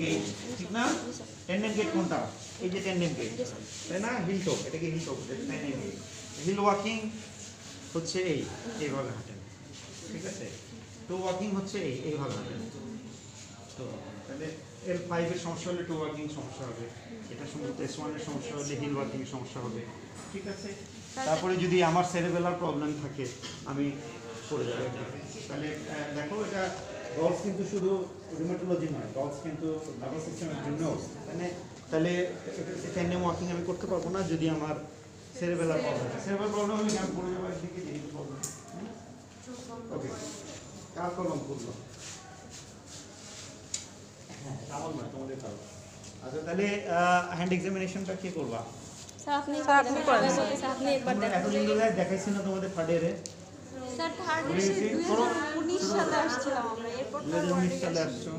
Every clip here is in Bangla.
গেট ঠিক না? গেট কোনটা? এই যে গেট না? এটাকে হিল হচ্ছে এই, এইভাবে ঠিক আছে? টো হচ্ছে এই, এইভাবে তো তাহলে ফাইভের সমস্যা হলে টো সমস্যা হবে। এটা ওয়ানের সমস্যা হলে হিল হবে। ঠিক আছে? তারপরে যদি আমার সেরেবেলার প্রবলেম থাকে, আমি করে যাব। তাহলে দেখো, এটা গলস কিন্তু শুধু রিমেটোলজি নয় গলস কিন্তু নার্ভাস সিস্টেমের জন্য। তাহলে তাহলে টেন্ডেম ওয়াকিং আমি করতে পারব না যদি আমার সেরেবেলার প্রবলেম সেরেবেলার প্রবলেম হলে আমি পড়ে যাব একদিকে যেই প্রবলেম ওকে কার কলম করল হ্যাঁ আমার নয় তোমাদের কারও আচ্ছা তাহলে হ্যান্ড এক্সামিনেশনটা কে করবা? স্যার আপনি স্যার, আপনি করেন। স্যার আপনি একবার তোমরা দেখেন। এতদিন ধরে দেখাইছি না তোমাদের থার্ড ইয়ারে স্যার থার্ড বলে এসে দিয়েছি, দুই করো। হাজার উনিশ সালে আসছিলাম আমরা এরপর দু হাজার উনিশ সালে আসছো।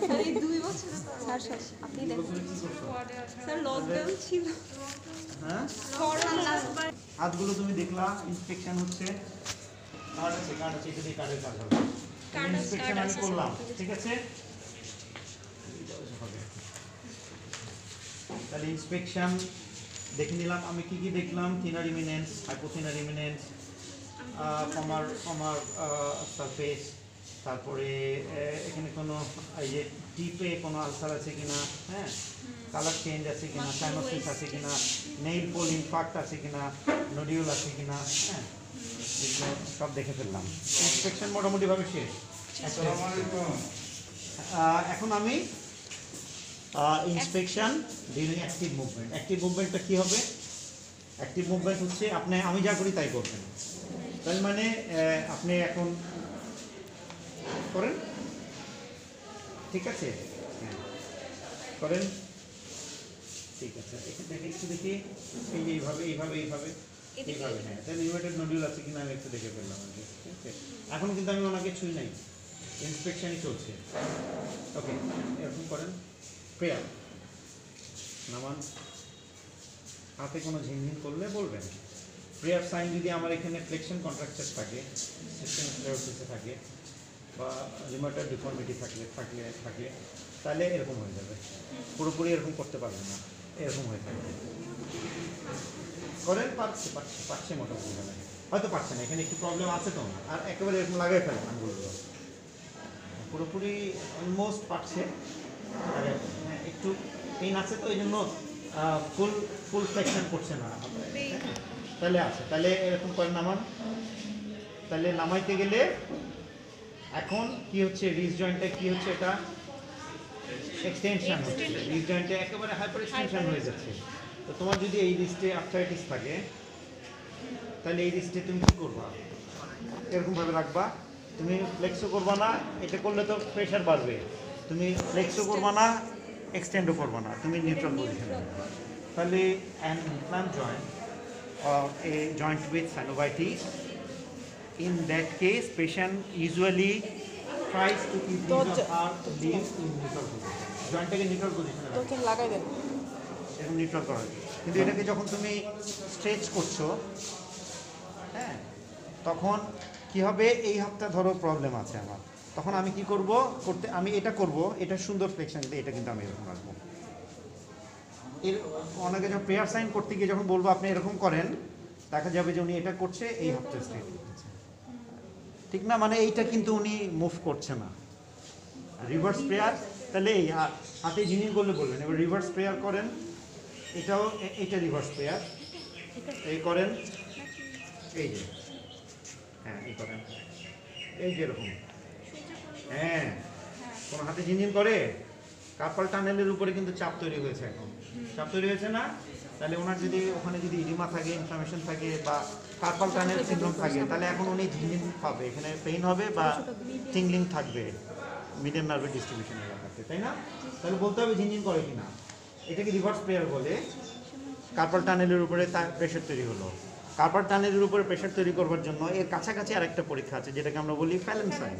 স্যার এই দুই বছর স্যার স্যার আপনি দেখেন। স্যার লকডাউন ছিল। হ্যাঁ? করোনা হাতগুলো তুমি দেখলা ইন্সপেকশন হচ্ছে। কার্ড আছে কার্ড আছে এটা দিয়ে কার্ডের কাজ হবে। ইন্সপেকশন আমি আছে, করলাম ঠিক আছে? তাহলে ইন্সপেকশন দেখে নিলাম। আমি কি কি দেখলাম? থিনার ইমিনেন্স হাইপোথিনার ইমিনেন্স কমার কমার সারফেস তারপরে এখানে কোনো এই যে টিপে কোনো আলসার আছে কিনা হ্যাঁ? কালার চেঞ্জ আছে কিনা সাইনোসিস আছে কিনা নেইল পোল ইনফাক্ট আছে কিনা নডিউল আছে কিনা হ্যাঁ? এগুলো সব দেখে ফেললাম। ইন্সপেকশন মোটামুটিভাবে শেষ। এখন আমি inspection during active movement active মুভমেন্টটা কী হবে? অ্যাক্টিভ মুভমেন্ট হচ্ছে আপনি আমি যা করি তাই করবেন। তার মানে আপনি এখন করেন? ঠিক আছে? হ্যাঁ। করেন? ঠিক আছে। এখান থেকে একটু দেখি। এই যে এইভাবে এইভাবে এইভাবে। এইভাবে হ্যাঁ। তাহলে ইউনাইটেড নডিউল আছে কিনা আমি একটু দেখে ফেললাম আর কি ঠিক আছে? এখন কিন্তু আমি ওনাকে ছুঁই নাই। ইন্সপেকশনই চলছে। ওকে এরকম করেন। প্রেয়ার। নামান হাতে কোনো ঝিনঝিন করলে বলবেন। প্রেয়ার সাইন যদি আমার এখানে ফ্লেকশন কন্ট্রাকচার থাকে সিস্টেম থাকে বা রিমাটার ডিফর্মিটি থাকলে থাকলে থাকলে তাহলে এরকম হয়ে যাবে। পুরোপুরি এরকম করতে পারবে না। এরকম হয়ে থাকবে করেন পারছে পারছে পারছে মোটামুটি হয়তো পারছে না এখানে একটু প্রবলেম আছে তো। আর একেবারে এরকম লাগাই ফেলেন আঙ্গুলগুলো পুরোপুরি অলমোস্ট পারছে। আর হ্যাঁ, একটু পেন আছে তো এই জন্য ফুল ফুল ফ্লেকশন করছে না। তাহলে আছে। তাহলে এরকম করে নামান। তাহলে নামাইতে গেলে এখন কি হচ্ছে? রিস জয়েন্টে কি হচ্ছে এটা? এক্সটেনশন হচ্ছে। রিস জয়েন্টে একেবারে হাইপার এক্সটেনশন হয়ে যাচ্ছে। তো তোমার যদি এই রিস্টে আর্থ্রাইটিস থাকে, তাহলে এই রিস্টে তুমি কী করবা? এরকমভাবে রাখবা। তুমি ফ্লেক্সও করবা না, এটা করলে তো প্রেশার বাড়বে। তুমি ফ্লেক্সও করবা না এক্সটেন্ডও করবা না। তুমি নিউট্রাল পজিশনে তাহলে an implant joint or a joint with synovitis. In that case, patient usually tries to keep his or her limb in neutral position. জয়েন্টটাকে নিউট্রাল পজিশনে রাখে তোকে লাগাই দেন। এরকম নিউট্রাল করা। কিন্তু এটাকে যখন তুমি স্ট্রেচ করছ হ্যাঁ তখন কি হবে? এই হাতটা ধরো প্রবলেম আছে আমার। তখন আমি কি করব? করতে আমি এটা করব এটা সুন্দর ফ্লেকশন দিয়ে এটা কিন্তু আমি এরকম রাখব। এর অনেকে যখন প্রেয়ার সাইন করতে গিয়ে যখন বলব আপনি এরকম করেন, দেখা যাবে যে উনি এটা করছে, এই স্ট্রেট ঠিক না? মানে এইটা কিন্তু উনি মুভ করছে না। রিভার্স প্রেয়ার তাহলে এই হাতে জিনিস করলে বলবেন, এবার রিভার্স প্রেয়ার করেন, এটাও, এ- এইটা রিভার্স প্রেয়ার এই করেন, এই যে হ্যাঁ এই করেন। এই যে এরকম। হ্যাঁ কোনো হাতে ঝিনঝিন করে? কার্পাল টানেলের উপরে কিন্তু চাপ তৈরি হয়েছে এখন। চাপ তৈরি হয়েছে না? তাহলে ওনার যদি ওখানে যদি ইডিমা থাকে ইনফ্লামেশন থাকে বা কার্পাল টানেল সিনড্রোম থাকে, তাহলে এখন উনি ঝিনঝিন পাবে। এখানে পেইন হবে বা টিংলিং থাকবে মিডিয়াম নার্ভের ডিস্ট্রিবিউশন এলাকাতে তাই না? তাহলে বলতে হবে ঝিনঝিন করে কি কিনা। এটাকে রিভার্স প্রেয়ার বলে কার্পাল টানেলের উপরে প্রেশার তৈরি হলো। কার্পাল টানেলের উপরে প্রেশার তৈরি করবার জন্য এর কাছাকাছি আরেকটা পরীক্ষা আছে, যেটাকে আমরা বলি ফ্যালেন সাইন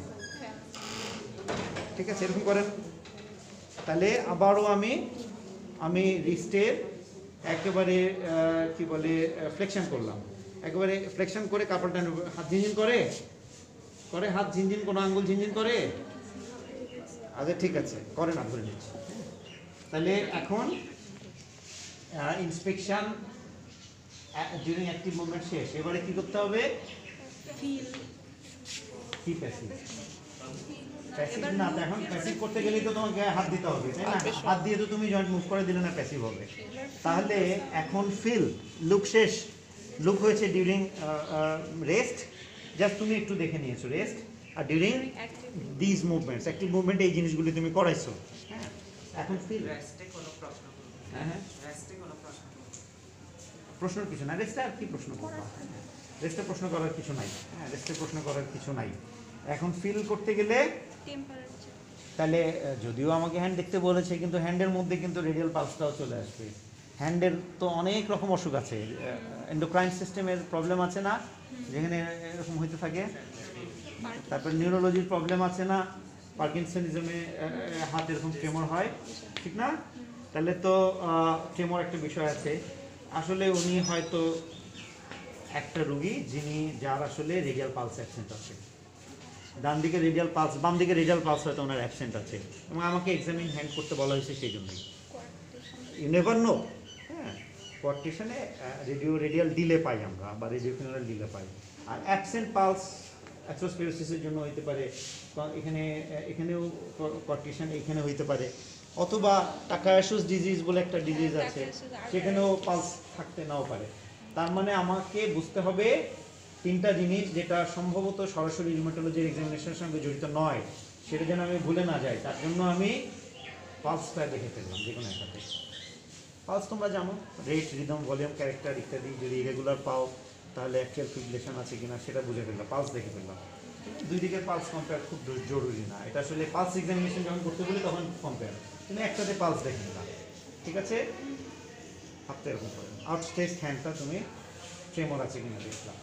ঠিক আছে, এরকম করেন। তাহলে আবারও আমি আমি রিস্টের একেবারে কি বলে ফ্লেকশন করলাম। একেবারে ফ্লেকশন করে কাপড়টা হাত ঝিনঝিন করে? করে হাত ঝিনঝিন কোনো আঙ্গুল ঝিনঝিন করে? আচ্ছা ঠিক আছে করে না ধরে নিচ্ছি। তাহলে এখন ইন্সপেকশন ডিউরিং অ্যাক্টিভ মুভমেন্ট শেষ। এবারে কি করতে হবে? কি প্যাসিভ প্যাসিভ না তো এখন প্যাসিভ করতে গেলেই তো তোমাকে হাত দিতে হবে তাই না? হাত দিয়ে তো তুমি জয়েন্ট মুভ করে দিলে না প্যাসিভ হবে। তাহলে এখন ফিল লুক শেষ। লুক হয়েছে ডিউরিং রেস্ট জাস্ট তুমি একটু দেখে নিয়েছো rest R during this movements active movement এই জিনিসগুলি তুমি করাইছো। হ্যাঁ এখন ফিল রেস্টে কোনো প্রশ্ন হ্যাঁ হ্যাঁ। রেস্টে কোনো প্রশ্ন করব কিছু না রেস্টে আর কি প্রশ্ন করবা? রেস্টে প্রশ্ন করার কিছু নাই। হ্যাঁ রেস্টে প্রশ্ন করার কিছু নাই। এখন ফিল করতে গেলে তাহলে যদিও আমাকে হ্যান্ড দেখতে বলেছে, কিন্তু হ্যান্ডের মধ্যে কিন্তু রেডিয়াল পালসটাও চলে আসবে। হ্যান্ডের তো অনেক রকম অসুখ আছে। এন্ডোক্রাইন সিস্টেমের প্রবলেম আছে না? যেখানে এরকম হইতে থাকে। তারপর নিউরোলজির প্রবলেম আছে না? পার্কিনসনিজমে হাত এরকম ট্রেমর হয়। ঠিক না? তাহলে তো ট্রেমর একটা বিষয় আছে। আসলে উনি হয়তো একটা রুগী যিনি, যার আসলে রেডিয়াল পালস অ্যাবসেন্ট আছে ডান দিকে রেডিয়াল পালস বাম দিকে রেডিয়াল পালস হয়তো ওনার অ্যাবসেন্ট আছে। এবং আমাকে এক্সামিন হ্যান্ড করতে বলা হয়েছে সেই জন্যই। ইউ নেভার নো হ্যাঁ কোয়ার্টিশনে রেডিও রেডিয়াল ডিলে পাই আমরা বা রেডিও ফিনারাল ডিলে পাই। আর অ্যাবসেন্ট পালস অ্যাথ্রোস্পিরোসিসের জন্য হইতে পারে এখানে এখানেও কোয়ার্টিশন এখানে হইতে পারে। অথবা টাকায়াসুস ডিজিজ বলে একটা ডিজিজ আছে Tachyarthrosis, সেখানেও পালস থাকতে নাও পারে। তার মানে আমাকে বুঝতে হবে তিনটা জিনিস যেটা সম্ভবত সরাসরি রিউমাটোলজির এক্সামিনেশনের সঙ্গে জড়িত নয়, সেটা যেন আমি ভুলে না যাই, তার জন্য আমি পালসটা দেখে ফেললাম যে কোনো একটাতে। পালস তোমরা জানো রেট রিদম ভলিউম ক্যারেক্টার ইত্যাদি যদি ইরেগুলার পাও, তাহলে অ্যাকচুয়াল ফিব্রিলেশন আছে কিনা সেটা বুঝে ফেললাম পালস দেখে ফেললাম। দুই দিকের পালস কম্পেয়ার খুব জরুরি না। এটা আসলে পালস এক্সামিনেশন যখন করতে বলি তখন কম্পেয়ার তুমি একসাথে পালস দেখে নিলাম ঠিক আছে? হাতটা এরকম করে। আউটস্টেজ হ্যান্ডটা তুমি ট্রেমর আছে কিনা দেখলাম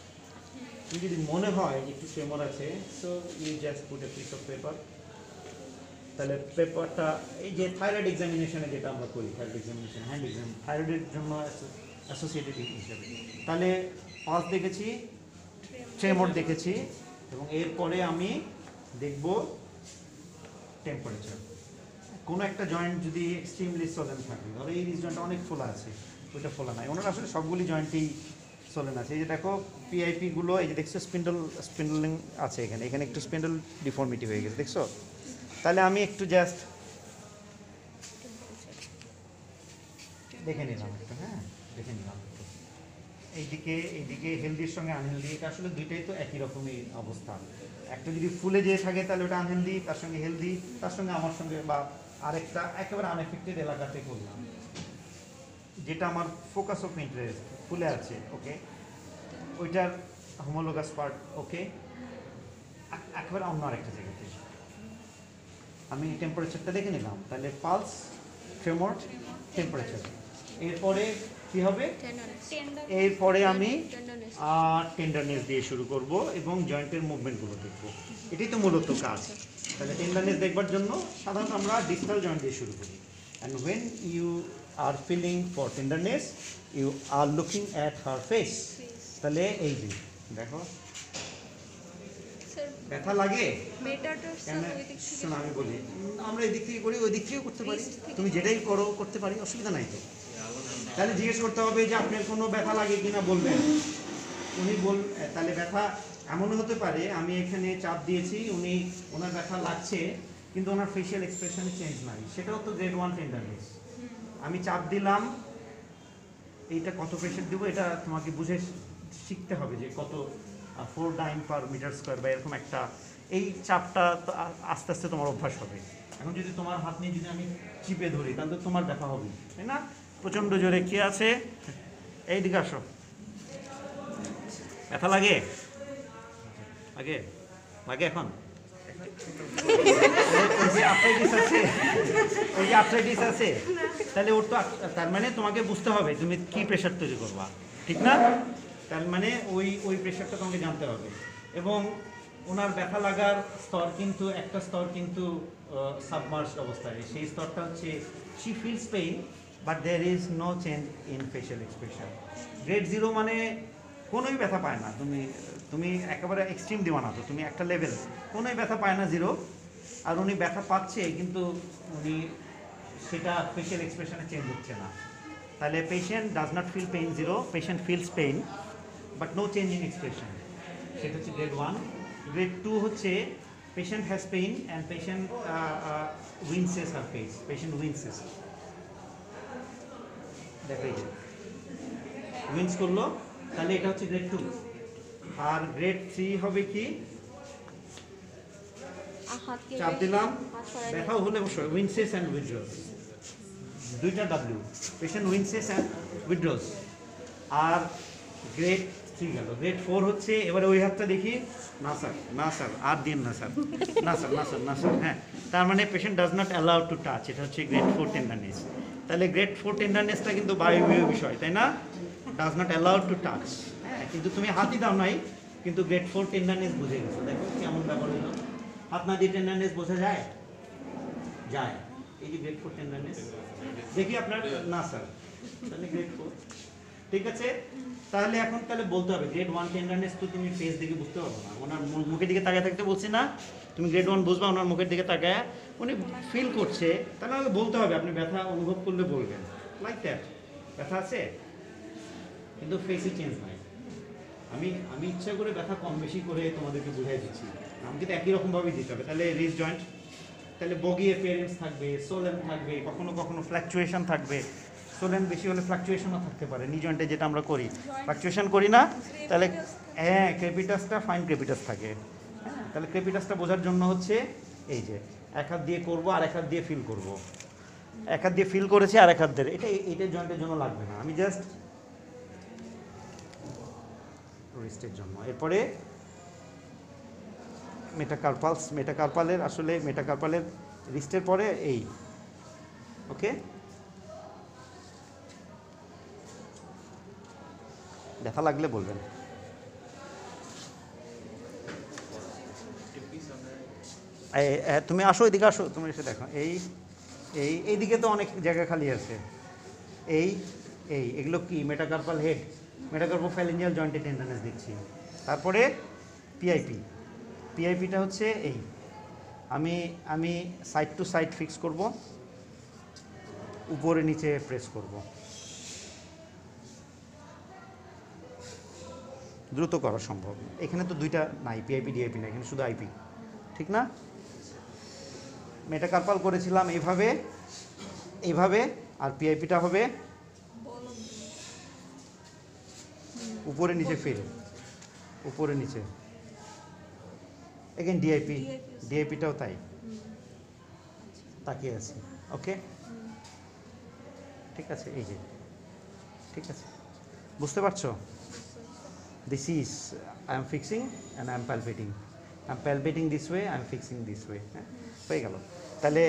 যদি মনে হয় একটু ট্রেমর আছে so you just put a piece of paper তাহলে পেপারটা এই যে থাইরয়েড এক্সামিনেশনে যেটা আমরা করি থাইরয়েড এক্সামিনেশন হ্যান্ড এক্সাম থাইরয়েডের জন্য অ্যাসোসিয়েটেড হিসাবে। তাহলে পাস দেখেছি ট্রেমর দেখেছি, এবং এরপরে আমি দেখব টেম্পারেচার কোনো একটা জয়েন্ট যদি এক্সট্রিমলি সোলেন থাকে, ধরো এই রিজ জয়েন্টটা অনেক ফোলা আছে, ওইটা ফোলা নাই। ওনার আসলে সবগুলি জয়েন্টেই সোলেন আছে। এই যে দেখো পিআইপি গুলো, এই যে দেখছ স্পিন্ডল স্পিন্ডলিং আছে এখানে। এখানে একটু স্পিন্ডল ডিফর্মিটি হয়ে গেছে, দেখছ? তাহলে আমি একটু জাস্ট দেখে নিলাম একটু হ্যাঁ? দেখে নিলাম এইদিকে এইদিকে হেলদির সঙ্গে আনহেলদি এটা আসলে দুইটাই তো একই রকমই অবস্থা। একটা যদি ফুলে যেয়ে থাকে, তাহলে ওটা আনহেলদি তার সঙ্গে হেলদি তার সঙ্গে আমার সঙ্গে বা আরেকটা, একেবারে আনএফেক্টেড এলাকাতে করলাম। যেটা আমার ফোকাস অফ ইন্টারেস্ট ফুলে আছে ওকে ওইটার হোমোলোগাস পার্ট ওকে একেবারে অন্য আরেকটা জায়গাতে আমি টেম্পারেচারটা দেখে নিলাম তাহলে পালস ট্রেমর টেম্পারেচার এরপরে কি হবে? এরপরে আমি আর টেন্ডারনেস দিয়ে শুরু করব এবং জয়েন্টের মুভমেন্টগুলো দেখব। এটাই তো মূলত কাজ। তাহলে টেন্ডারনেস দেখবার জন্য সাধারণত আমরা ডিস্টাল জয়েন্ট দিয়ে শুরু করি। And when you are feeling for tenderness you are looking at her face তাহলে এই যে দেখো। ব্যথা লাগে? শোনো আমি বলি আমরা এদিক থেকে করি ওই দিক থেকেও করতে পারি। তুমি যেটাই করো করতে পারি অসুবিধা নাই তো। তাহলে জিজ্ঞেস করতে হবে যে আপনার কোনো ব্যথা লাগে কিনা বলবেন। উনি বল তাহলে ব্যথা এমনও হতে পারে আমি এখানে চাপ দিয়েছি উনি ওনার ব্যথা লাগছে কিন্তু ওনার ফেশিয়াল এক্সপ্রেশনে চেঞ্জ নাই। সেটাও তো গ্রেড ওয়ান টেন্ডারনেস আমি চাপ দিলাম এইটা কত প্রেশার দেবো এটা তোমাকে বুঝে শিখতে হবে যে কত four dyne per metre square বা এরকম একটা, এই চাপটা আস্তে আস্তে তোমার অভ্যাস হবে। এখন যদি তোমার হাত নিয়ে যদি আমি চিপে ধরি, তাহলে তোমার ব্যথা হবে, তাই না? প্রচণ্ড জোরে কে আছে? এই দিকে আসো। ব্যথা লাগে? লাগে? লাগে এখন? আছে? তাহলে ওর তো তার মানে তোমাকে বুঝতে হবে তুমি কি প্রেশার তৈরি করবা, ঠিক না? তার মানে ওই ওই প্রেশারটা তোমাকে জানতে হবে। এবং ওনার ব্যথা লাগার স্তর কিন্তু, একটা স্তর কিন্তু সাবমার্স অবস্থায়। সেই স্তরটা হচ্ছে she feels pain but there is no change in facial expression grade zero মানে কোনোই ব্যথা পায় না। তুমি তুমি একেবারে এক্সট্রিম দিবা না তো, তুমি একটা লেভেল কোনোই ব্যথা পায় না জিরো আর উনি ব্যথা পাচ্ছে, কিন্তু উনি সেটা ফেশিয়াল এক্সপ্রেশনে চেঞ্জ হচ্ছে না। তাহলে patient does not feel pain zero patient feels pain but no change in expression সেটা হচ্ছে গ্রেড ওয়ান গ্রেড টু হচ্ছে patient has pain and patient winces R face patient winces দেখো এই উইন্স করল তাহলে এটা হচ্ছে গ্রেড টু আর গ্রেড থ্রি হবে কি? চাপ দিলাম। হাত ব্যথাও হলে অবশ্যই। উইনসেস অ্যান্ড উইথড্রস দুইটা W patient winces and withdraws R grade three গেল গ্রেড ফোর হচ্ছে, এবারে ওই হাতটা দেখি। না স্যার না স্যার আর দিন না স্যার না স্যার না স্যার না স্যার হ্যাঁ। তার মানে patient does not allow to touch এটা হচ্ছে গ্রেড ফোর টেন্ডারনেস তাহলে গ্রেড ফোর টেন্ডারনেসটা কিন্তু বায়বীয় বিষয়, তাই না? Does not allow to touch হ্যাঁ কিন্তু তুমি হাতই দাও নাই, কিন্তু গ্রেড ফোর টেন্ডারনেস বুঝে গেছো। দেখো কেমন ব্যাপার হলো। হাত না দিয়ে টেন্ডারনেস বোঝা যায়? যায়। এই যে গ্রেড ফোর টেন্ডারনেস দেখি আপনার, না স্যার তাহলে গ্রেড ফোর ঠিক আছে? তাহলে এখন তাহলে বলতে হবে গ্রেড ওয়ান টেন্ডারনেস তো তুমি ফেস দেখে বুঝতে পারব না। ওনার মুখের দিকে তাকায় থাকতে বলছি না। তুমি গ্রেড ওয়ান বুঝবা, ওনার মুখের দিকে তাকায়। উনি ফিল করছে, তাহলে আমাকে বলতে হবে, আপনি ব্যথা অনুভব করলে বলবেন। লাইক দ্যাট ব্যথা আছে? কিন্তু ফেসই চেঞ্জ নাই আমি আমি ইচ্ছা করে ব্যথা কম বেশি করে তোমাদেরকে বুঝাই দিচ্ছি। আমাকে তো একই রকমভাবেই দিতে হবে। তাহলে রিস জয়েন্ট তাহলে বগি অ্যাপিয়ারেন্স থাকবে সোলেন থাকবে, কখনো কখনো ফ্ল্যাকচুয়েশন থাকবে। সোলেন বেশি হলে ফ্ল্যাকচুয়েশনও থাকতে পারে নি জয়েন্টে যেটা আমরা করি। ফ্ল্যাকচুয়েশন করি না, তাহলে হ্যাঁ ক্রেপিটাসটা ফাইন ক্রেপিটাস থাকে। তাহলে ক্রেপিটাসটা বোঝার জন্য হচ্ছে এই যে, এক হাত দিয়ে করব, আর এক হাত দিয়ে ফিল করব। এক হাত দিয়ে ফিল করেছি, আর এক হাত দিয়ে, এটা এইটা জয়েন্টের জন্য লাগবে না। আমি জাস্ট রিস্টের জন্য। এরপরে মেটাকার্পালস মেটাকার্পালের আসলে মেটাকার্পালের রিস্টের পরে এই ওকে ব্যথা লাগলে বলবেন। তুমি আসো, এদিকে আসো, তুমি এসে দেখো। এই এই, এইদিকে তো অনেক জায়গা খালি আছে। এই এই, এগুলো কি? Metacarpal head. মেটাকার্পাল ফ্যালেঞ্জিয়াল জয়েন্টে টেন্ডানেস দিচ্ছি। তারপরে পিআইপি পিআইপিটা হচ্ছে এই। আমি আমি সাইড টু সাইড ফিক্স করব। উপরে নিচে প্রেস করব। দ্রুত করা সম্ভব। এখানে তো দুইটা নাই পিআইপি ডিআইপি না এখানে শুধু আইপি ঠিক না? মেটাকার্পাল করেছিলাম এইভাবে এইভাবে আর পিআইপিটা হবে উপরে নিচে ফিল। উপরে নিচে। এগেন ডিআইপি ডিআইপিটাও তাই। তাকিয়ে আছে। ওকে ঠিক আছে এই যে। ঠিক আছে। বুঝতে পারছ? This is I am fixing and I am palpating I am palpating this way I am fixing this way হ্যাঁ হয়ে গেল। তাহলে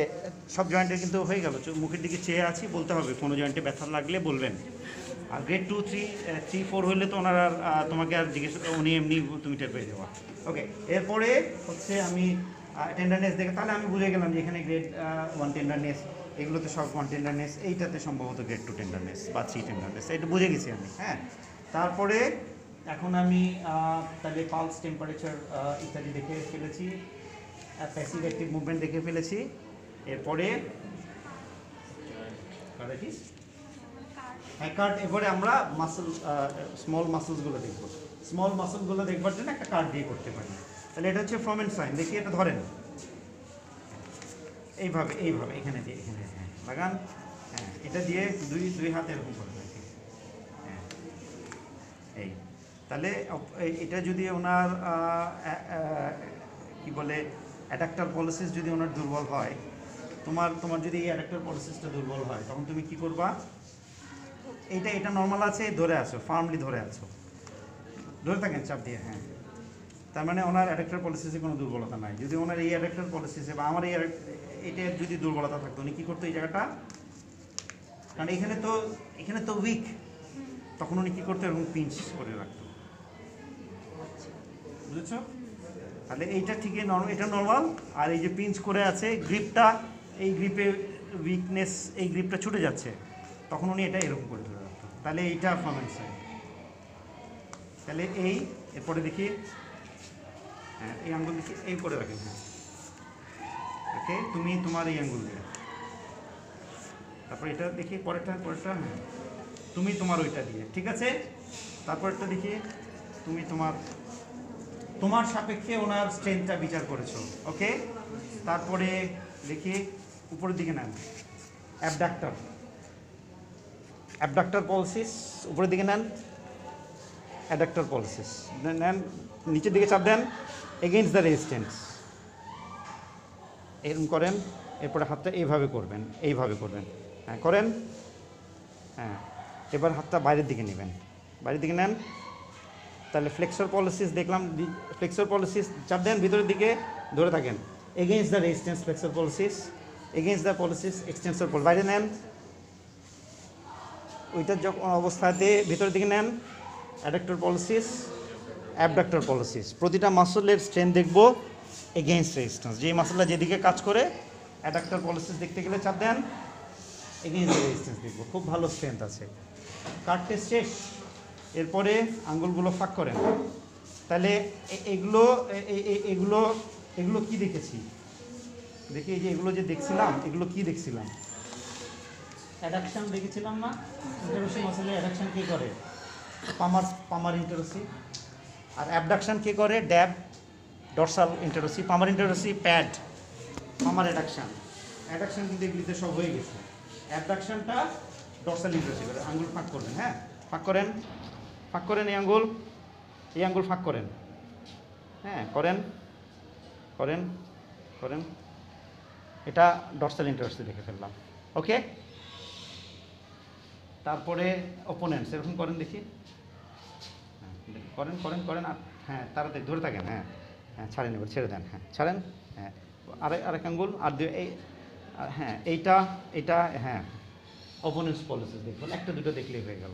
সব জয়েন্টের কিন্তু হয়ে গেল। মুখের দিকে চেয়ে আছি, বলতে হবে, কোনো জয়েন্টে ব্যথা লাগলে বলবেন। আর grade two three three four হলে তো ওনার আর তোমাকে আর জিজ্ঞেস, উনি এমনি তুমি টের পেয়ে যাওয়া ওকে এরপরে হচ্ছে আমি টেন্ডারনেস দেখে, তাহলে আমি বুঝে গেলাম যে এখানে গ্রেড ওয়ান টেন্ডারনেস এগুলোতে সব ওয়ান টেন্ডারনেস এইটাতে সম্ভবত গ্রেড টু টেন্ডারনেস বা থ্রি টেন্ডারনেস এটা বুঝে গেছি আমি হ্যাঁ? তারপরে এখন আমি তাহলে পালস টেম্পারেচার ইত্যাদি দেখে ফেলেছি প্যাসিভ অ্যাক্টিভ মুভমেন্ট দেখে ফেলেছি। এরপরে হ্যাঁ কার্ড এবারে আমরা মাসল স্মল মাসলসগুলো দেখব। স্মল মাসলগুলো দেখবার জন্য একটা কার্ড দিয়ে করতে পারি। তাহলে এটা হচ্ছে ফ্রমেন্ট সাইন দেখি এটা ধরেন। এইভাবে এইভাবে, এখানে দিয়ে, এখানে হ্যাঁ লাগান। হ্যাঁ এটা দিয়ে দুই দুই হাতে এরকম করে হ্যাঁ এই। তাহলে এটা যদি ওনার কি বলে অ্যাডাক্টার পলিসিস যদি ওনার দুর্বল হয় তোমার তোমার যদি এই অ্যাডাক্টার পলিসিসটা দুর্বল হয় তখন তুমি কি করবা? এইটা এটা নর্মাল আছে ধরে আছো ফার্মলি ধরে আছো। ধরে থাকেন চাপ দিয়ে হ্যাঁ। তার মানে ওনার অ্যাডাক্টার পলিসিসে কোনো দুর্বলতা নাই। যদি ওনার এই অ্যাডাক্টার পলিসিসে বা আমার এই এটার যদি দুর্বলতা থাকতো উনি কী করতো এই জায়গাটা? কারণ এখানে তো এখানে তো উইক তখন উনি কী করতো? এরকম পিঞ্চ করে রাখতো। বুঝেছ? তাহলে এইটা ঠিকই নর্মাল এটা নর্মাল, আর এই যে পিঞ্চ করে আছে, গ্রিপটা, এই গ্রিপে উইকনেস, এই গ্রিপটা ছুটে যাচ্ছে। তখন উনি এটা এরকম করে ধরে রাখতো তাহলে এইটা ফর্মেন্স তাহলে এই, এরপরে দেখি হ্যাঁ এই আঙ্গুল দেখি, এই করে রাখেন হ্যাঁ ওকে, তুমি তোমার এই আঙ্গুল দিয়ে। তারপর এটা দেখি, পরেরটা পরেরটা হ্যাঁ। তুমি তোমার ওইটা দিয়ে, ঠিক আছে? তারপরটা দেখি, তুমি তোমার তোমার সাপেক্ষে ওনার স্ট্রেংথটা বিচার করেছ ওকে তারপরে দেখি উপরের দিকে নেন। অ্যাবডাক্টর অ্যাবডাক্টর পলসিস উপরের দিকে নেন। অ্যাডাক্টর পলিসিস নেন, নিচের দিকে চাপ দেন। এগেইনস্ট দ্য রেজিস্ট্যান্স এরকম করেন, এরপরে হাতটা এইভাবে করবেন এইভাবে করবেন। হ্যাঁ করেন। হ্যাঁ এবার হাতটা বাইরের দিকে নেবেন। বাইরের দিকে নেন। তাহলে ফ্লেক্সর পলিসিস দেখলাম ফ্লেক্সর পলিসিস চাপ দেন ভিতরের দিকে ধরে থাকেন। Against the resistance flexor pollicis against the pollicis extensor পল বাইরে নেন। ওইটার যখন অবস্থাতে ভিতরের দিকে নেন অ্যাডাক্টর পলিসিস অ্যাবডাক্টর পলিসিস প্রতিটা মাসলের স্ট্রেন দেখব এগেইনস্ট রেজিস্ট্যান্স যে মাসলটা যেদিকে কাজ করে অ্যাডাক্টর পলিসিস দেখতে গেলে চাপ দেন এগেইনস্ট রেজিস্ট্যান্স দেখব। খুব ভালো স্ট্রেংথ আছে। কার্ড টেস্ট শেষ। এরপরে আঙ্গুলগুলো ফাঁক করেন। তাহলে এগুলো এগুলো এগুলো কি দেখেছি? দেখি এই যে এগুলো যে দেখছিলাম এগুলো কি দেখছিলাম? অ্যাডাকশন দেখেছিলাম না। ইন্টারোসি মাসলে অ্যাডাকশন কী করে? পামার পামার ইন্টারোসি আর অ্যাবডাকশন কে করে? DAB dorsal interossei palmar interossei PAD palmar adduction adduction কিন্তু এগুলিতে সব হয়ে গেছে। অ্যাবডাকশনটা ডরসাল ইন্টারোসি করে আঙ্গুল ফাঁক করবেন হ্যাঁ? ফাঁক করেন। ফাঁক করেন এই আঙ্গুল এই আঙ্গুল ফাঁক করেন। হ্যাঁ করেন করেন করেন। এটা ডরসাল ইন্টারোসি দেখে ফেললাম। ওকে তারপরে ওপোনেন্টস এরকম করেন দেখি। হ্যাঁ, করেন করেন করেন আর হ্যাঁ তাড়াতাড়ি ধরে থাকেন হ্যাঁ। হ্যাঁ ছাড়েন এবার ছেড়ে দেন হ্যাঁ ছাড়েন। হ্যাঁ আরেক আরেক আঙ্গুল আর দুই এই হ্যাঁ এইটা এটা হ্যাঁ ওপোনেন্টস পলিসিস দেখবেন একটা দুটো দেখলেই হয়ে গেল।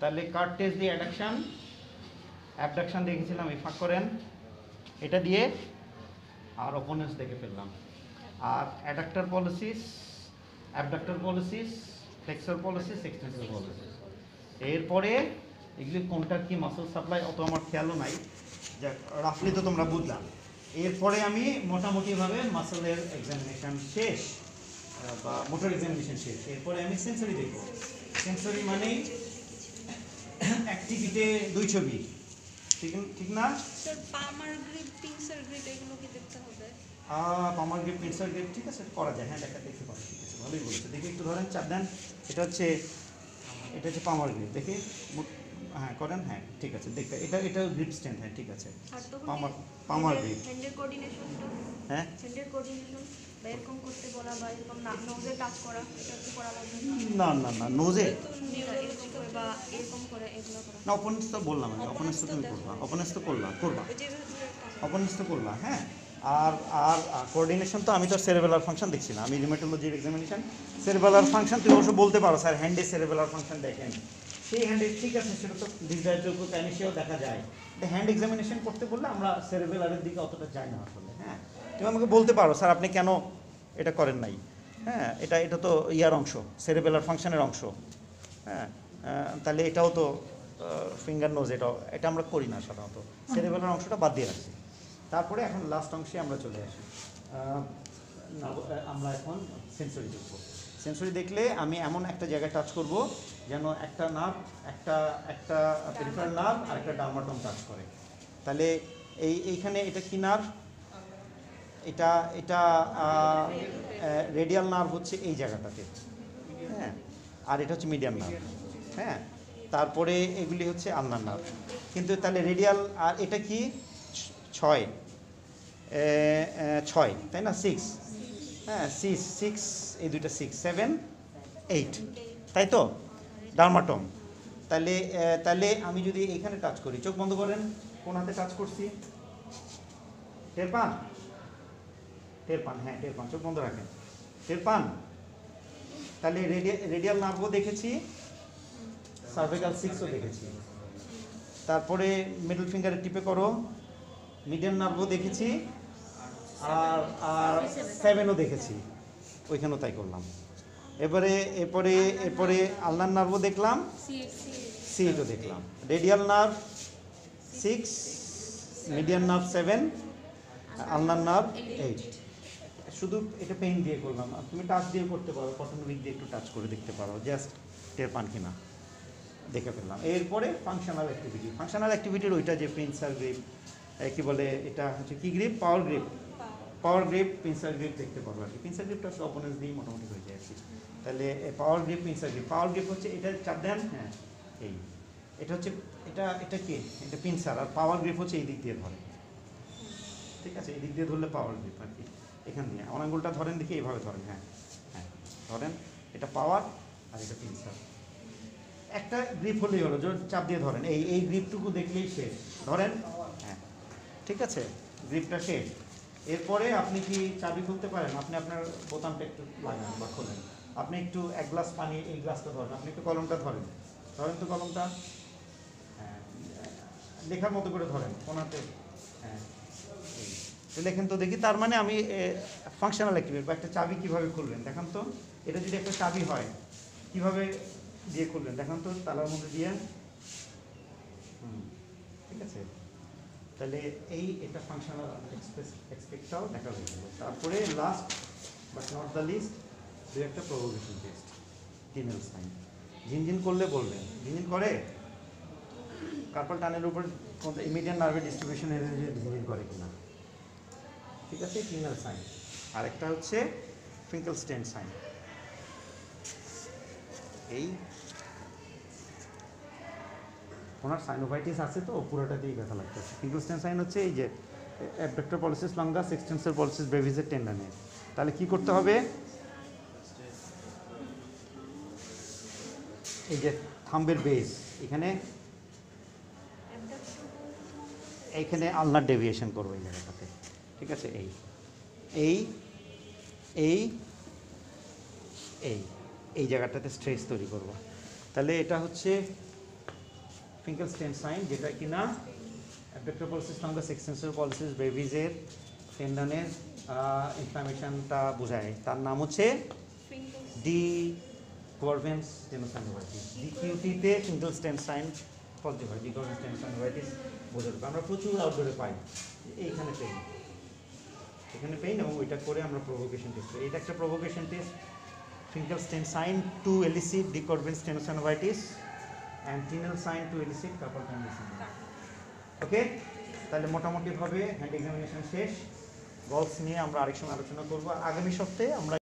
তাহলে কার্ড টেস্ট দিয়ে অ্যাডাকশান অ্যাবডাকশান দেখেছিলাম এই ফাঁক করেন। এটা দিয়ে আর ওপোনেন্টস দেখে ফেললাম। আর adductor pollicis abductor pollicis flexor pollicis extensor pollicis এরপরে এগুলি কোনটার কি মাসল সাপ্লাই অত আমার খেয়ালও নাই। যাক রাফলি তো তোমরা বুঝলাম। এরপরে আমি মোটামুটিভাবে মাসলের এক্সামিনেশন শেষ বা মোটর এক্সামিনেশান শেষ। এরপরে আমি সেন্সরি দেখব। সেন্সরি মানেই অ্যাক্টিভিটে দুই ছবি। ঠিক ঠিক না? Sir palmar grip pincer grip এগুলো কি দেখতে হবে? আমার গ্রিপ পেন্সার গ্রিপ ঠিক আছে করা যায়। হ্যাঁ দেখা দেখতে পারো ঠিক আছে ভালোই বলেছে। দেখি একটু ধরেন চাপ দেন। এটা হচ্ছে এটা হচ্ছে পামার গ্রিপ দেখি হ্যাঁ করেন হ্যাঁ ঠিক আছে। দেখতে এটা এটা গ্রিপ স্ট্যান্ড হ্যাঁ ঠিক আছে। পামার পামার গ্রিপ হ্যাঁ? হ্যান্ডের কোঅর্ডিনেশন বা এরকম করতে বলা বা এরকম নোজে টাচ করা এটা কি করা না না না নোজে না, এরকম করে বা এরকম করে এগুলো করা। না অপোনেন্স তো বললাম আমি অপোনেন্স তো তুমি করবা অপোনেন্স তো করলা করবা। ওই যে এভাবে অপোনেন্স তো করলা হ্যাঁ। আর আর কোঅর্ডিনেশন তো আমি তো সেরেবেলার ফাংশন দেখছি না আমি রিমেটোলজির এক্সামিনেশন সেরেবেলার ফাংশন তুমি অবশ্য বলতে পারো স্যার হ্যান্ডে সেরেবেলার ফাংশন দেখেন। সেই হ্যান্ডে ঠিক আছে সেটা তো ডিজাইনযোগ্য কাইনেসিয়াও দেখা যায়। হ্যান্ড এক্সামিনেশন করতে বললে আমরা সেরেবেলারের দিকে অতটা যাই না আসলে হ্যাঁ। তুমি আমাকে বলতে পারো, স্যার, আপনি কেন এটা করেন নাই? হ্যাঁ এটা এটা তো ইয়ার অংশ, সেরেবেলার ফাংশনের অংশ। হ্যাঁ তাহলে এটাও তো ফিঙ্গার নোজ এটাও, এটা আমরা করি না সাধারণত। সেরেবেলার অংশটা বাদ দিয়ে রাখছি। তারপরে এখন লাস্ট অংশে আমরা চলে আসি। আমরা এখন সেন্সরি দেখব। সেন্সরি দেখলে আমি এমন একটা জায়গায় টাচ করব যেন একটা নার্ভ একটা একটা পেরিফেরাল নার্ভ আর একটা ডার্মাটম টাচ করে। তাহলে এই, এইখানে এটা কি নার্ভ এটা এটা রেডিয়াল নার্ভ হচ্ছে এই জায়গাটাতে। হ্যাঁ? আর এটা হচ্ছে মিডিয়াম নার্ভ হ্যাঁ? তারপরে এগুলি হচ্ছে আলনার নার্ভ কিন্তু তাহলে রেডিয়াল আর এটা কি? ছয়। ছয়, তাই না? সিক্স হ্যাঁ সিক্স সিক্স এই দুইটা সিক্স সেভেন এইট তাই তো? ডার্মাটম। তাহলে তাহলে আমি যদি এখানে টাচ করি, চোখ বন্ধ করেন, কোন হাতে টাচ করছি? টের পান? টের পান হ্যাঁ টের পান চোখ বন্ধ রাখেন। টের পান তাহলে রেডিয়াল নার্ভও দেখেছি। সার্ভিকাল সিক্সও দেখেছি। তারপরে মিডল ফিঙ্গারে টিপে করো। মিডিয়াম নার্ভও দেখেছি। আর আর সেভেনও দেখেছি। ওইখানেও তাই করলাম। এবারে, এরপরে এরপরে আলনার নার্ভও দেখলাম। সি দেখলাম। Radial nerve six median nerve seven ulnar nerve eight শুধু এটা পেন দিয়ে করলাম আর তুমি টাচ দিয়ে করতে পারো কটন উইক দিয়ে একটু টাচ করে দেখতে পারো জাস্ট টের পান কিনা, দেখে ফেললাম। এরপরে ফাংশনাল অ্যাক্টিভিটি ফাংশনাল অ্যাক্টিভিটির ওইটা যে পেন্সার গ্রিপ কি বলে, এটা হচ্ছে কি grip power grip power grip pincer grip দেখতে পারব আর কি। পেন্সার গ্রিপটা সব অপোনেন্স দিয়ে মোটামুটি হয়ে যায় আর কি। তাহলে power grip pincer grip power grip হচ্ছে, এটা চাপ দেন হ্যাঁ এই। এটা হচ্ছে, এটা এটা কি? এটা পিনসার আর পাওয়ার গ্রিপ হচ্ছে এই দিক দিয়ে ধরে। ঠিক আছে, এই দিক দিয়ে ধরলে পাওয়ার গ্রিপ আর কি। এখান দিয়ে। আঙুলটা ধরেন দেখি, এইভাবে ধরেন হ্যাঁ হ্যাঁ। ধরেন, এটা পাওয়ার আর এটা পিনসার একটা গ্রিপ হলেই হলো, জোর চাপ দিয়ে ধরেন, এই এই গ্রিপটুকু দেখলেই শেষ। ধরেন হ্যাঁ ঠিক আছে গ্রিপটা শেষ। এরপরে আপনি কি চাবি খুলতে পারেন? আপনি আপনার বোতামটা একটু লাগান বা খোলেন। আপনি একটু এক গ্লাস পানি এই গ্লাসটা ধরেন, আপনি একটু কলমটা ধরেন। ধরেন তো কলমটা হ্যাঁ লেখার মতো করে ধরেন, কোনাতে হ্যাঁ। লেখেন তো দেখি, তার মানে আমি ফাংশনাল অ্যাক্টিভিটি বা একটা চাবি কীভাবে খুলবেন? দেখান তো, এটা যদি একটা চাবি হয়, কীভাবে দিয়ে খুলবেন? দেখান তো, তালার মধ্যে দিয়ে। ঠিক আছে? তাহলে এই এটা ফাংশনাল এক্সপেক্টটাও দেখা হয়ে গেল তারপরে last but not the least দু একটা প্রভোকেশন টেস্ট টিমেল সাইন। ঝিনঝিন করলে বলবেন। ঝিনঝিন করে? কার্পাল টানের উপর ইমিডিয়েট নার্ভের ডিস্ট্রিবিউশন এনার্জি ঝিনঝিন করে কিনা? ঠিক আছে টিমেল সাইন আরেকটা হচ্ছে ফিঙ্কল স্ট্যান্ড সাইন এই ওনার সাইনোভাইটিস আছে তো পুরোটাতেই ব্যথা লাগতেছে। ফিঙ্কলস্টেন সাইন হচ্ছে এই যে abductor pollicis longus extensor pollicis ব্রেভিসের টেন্ডানে তাহলে কি করতে হবে? এই যে থাম্বের বেস এখানে এইখানে আলনার ডেভিয়েশন করব এই জায়গাটাতে। ঠিক আছে? এই। এই এই এই। এই জায়গাটাতে স্ট্রেস তৈরি করব। তাহলে এটা হচ্ছে ফিঙ্কেল স্টেন সাইন যেটা কিনা abductor pollicis longus extensor pollicis বেবিজের টেন্ডনের ইনফ্লামেশনটা বোঝায়। তার নাম হচ্ছে ডি কোয়ারভেন্স স্টেনোসাইনোভাইটিস ডিকিউটিতে ফিঙ্কেল স্টেন সাইন পজিটিভ হয়। ডি কোয়ারভেন্স স্টেনোসাইনোভাইটিস বোঝা যাবে আমরা প্রচুর আউটডোরে পাই। এইখানে পেইন এখানে পেইন এবং ওইটা করে আমরা প্রভোকেশন টেস্ট করি। এটা একটা provocation test Finkelstein sign to elicit de Quervain's stenosynovitis and Tinel sign to elicit carpal condition okay তাহলে মোটামুটিভাবে হ্যান্ড এক্সামিনেশন শেষ। গলস নিয়ে আমরা আরেক সময় আলোচনা করব। আগামী সপ্তাহে আমরা